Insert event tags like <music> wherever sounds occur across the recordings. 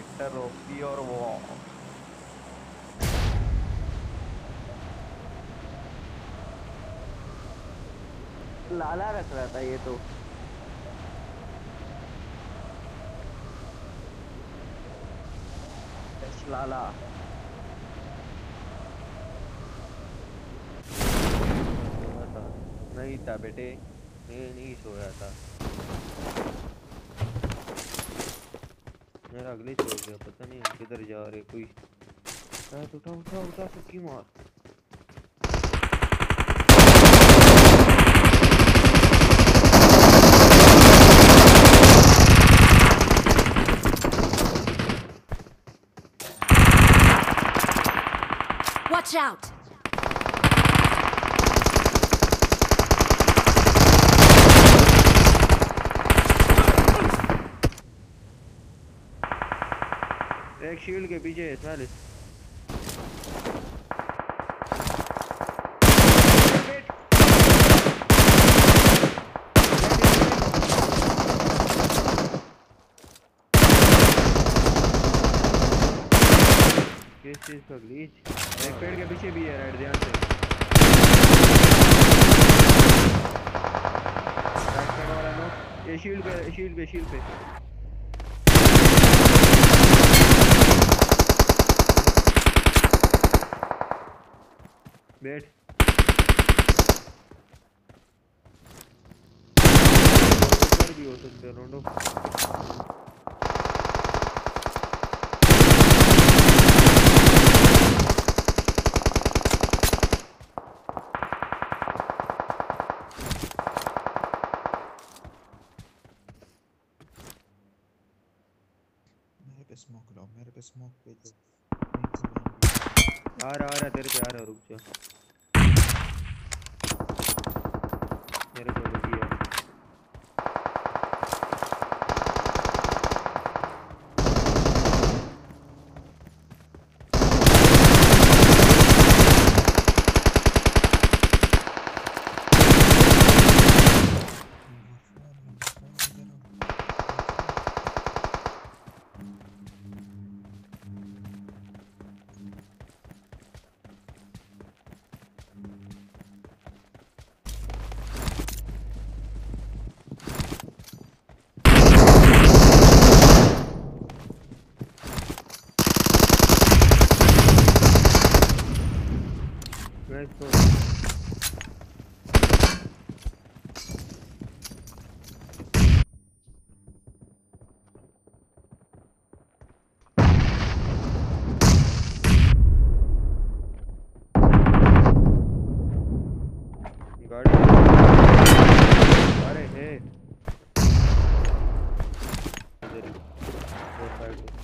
Fighter OP और वो लाला रख रहा था ये तो। लाला। नहीं था बेटे मैं नहीं सोया था। मेरा अगले सो गया, पता नहीं हम किधर जा रहे, कोई शायद उठा उठा उठा सबकी मार Watch out! एक शील्ड के पीछे है, चालीस। किस चीज़ का ग्लीच एक पेड़ के पीछे भी है राइट ध्यान से। शील्ड पे शील्ड पे शील्ड पे। बैठ भी हो सकते हैं रोंडो स्मोक लो मेरे पे स्मोक दो आ रहा आ रहा तेरे पे आ रहा रुक जा। मेरे को रुकी है मैं तो गाड़ी अरे है इधर ही दो साइड पे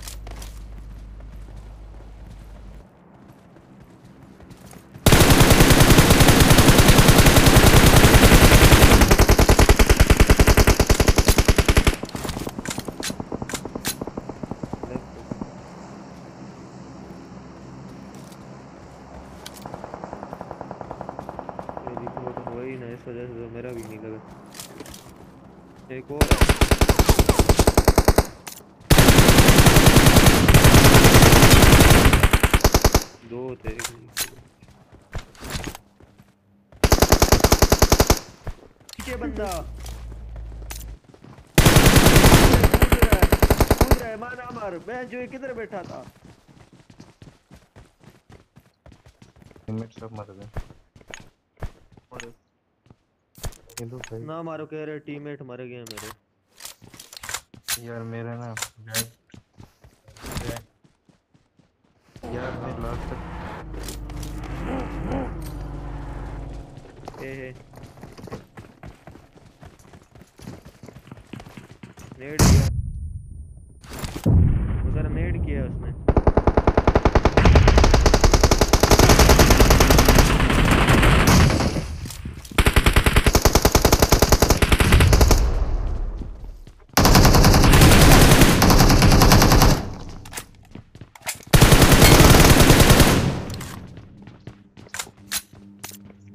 लेफ़्ट पे ये रिपोर्ट हुआ ही ना इस वजह से तो मेरा भी नहीं है। दो थे। पीछे बंदा। कूद रहा है कूद रहा है मार मार मैं जो किधर बैठा था सब मर गए दो भाई। ना मारो कह रहे टीममेट मर गए हैं मेरे। यार मेरा ना यार मैं लास्ट तक ए है नेड किया। उधर नेड किया उसने।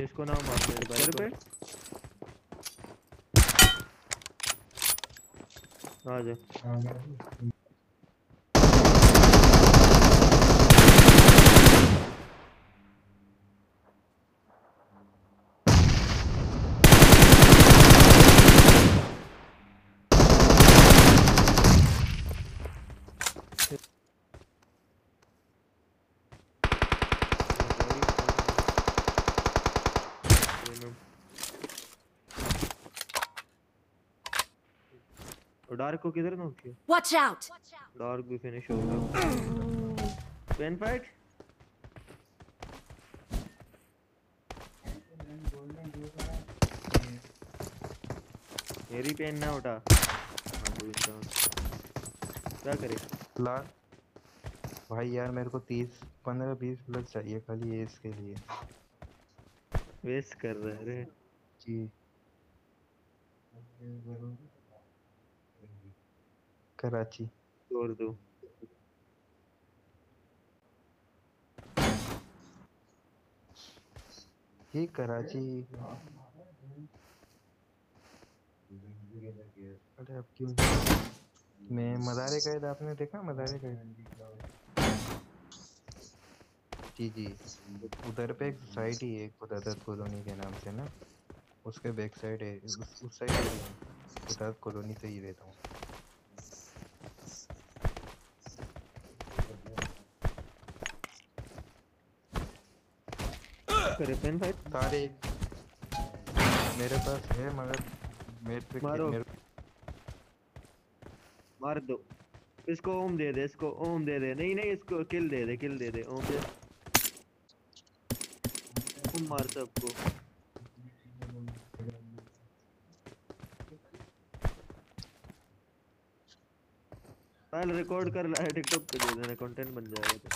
इसको ना मार मेरे भाई पे आ जा डार्क को किधर नॉक किया Watch out! डार्क भी फिनिश होगा पेन फाइट मेरी पेन ना उठा। हाँ, क्या करे? लाल भाई यार मेरे को तीस पंद्रह बीस प्लस चाहिए खाली ये इसके लिए। वेस्ट कर रहे रे जी। कराची. छोड़ दो। ये कराची अरे अब क्यों मैं मदारे कैद आपने देखा? मदारे कैद जी जी। उधर पे एक साइड ही है कुदरत कॉलोनी के नाम से ना। उसके बैक साइड है। उस उस साइड कुदरत कॉलोनी से ही रहता हूँ। करे पेन फाइट सारे मेरे पास है मगर मेरे पे मारो। मेरे मार दो। इसको ओम दे दे इसको ओम दे दे। नहीं नहीं इसको किल दे दे किल दे दे ओम दे। ओम मार सबको। पहले रिकॉर्ड कर ला टिकटॉक पे दे देना कंटेंट बन जाएगा तो।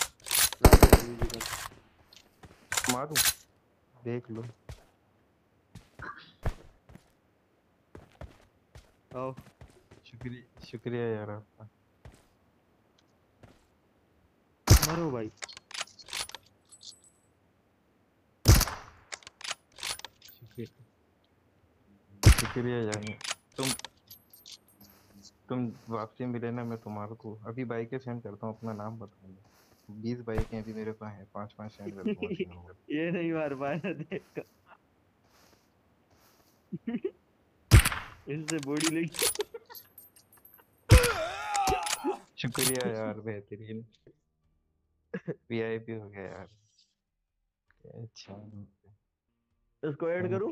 लास्ट में मारूं? देख लो। आओ। शुक्रिया शुक्रिया यार आपका। मारो भाई। शुक्रिया। यार। तुम तुम वापसी मिले ना मैं तुम्हारे को अभी बाइकें सेंड करता हूँ अपना नाम बताऊँगा। बीस बाइकें अभी मेरे पास हैं पाँच पाँच दूँगा ये नहीं मार पाया देखा। <laughs> इससे बॉडी लगी। शुक्रिया यार बेहतरीन। वीआईपी हो गया यार। अच्छा। इसको ऐड करूँ?